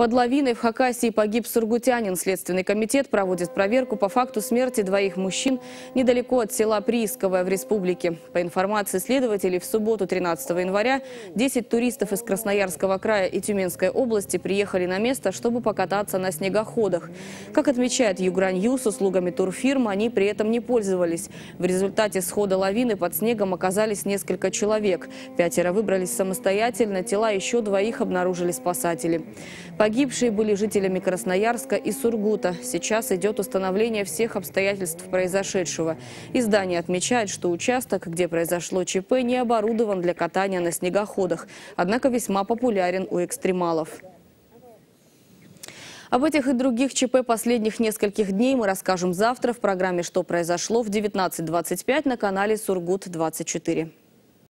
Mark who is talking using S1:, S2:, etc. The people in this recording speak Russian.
S1: Под лавиной в Хакасии погиб сургутянин. Следственный комитет проводит проверку по факту смерти двоих мужчин недалеко от села Приисковое в республике. По информации следователей, в субботу 13 января 10 туристов из Красноярского края и Тюменской области приехали на место, чтобы покататься на снегоходах. Как отмечает Юграньюз, услугами турфирм они при этом не пользовались. В результате схода лавины под снегом оказались несколько человек. Пятеро выбрались самостоятельно, тела еще двоих обнаружили спасатели. Погибшие были жителями Красноярска и Сургута. Сейчас идет установление всех обстоятельств произошедшего. Издание отмечает, что участок, где произошло ЧП, не оборудован для катания на снегоходах, однако весьма популярен у экстремалов. Об этих и других ЧП последних нескольких дней мы расскажем завтра в программе «Что произошло» в 19.25 на канале «Сургут-24».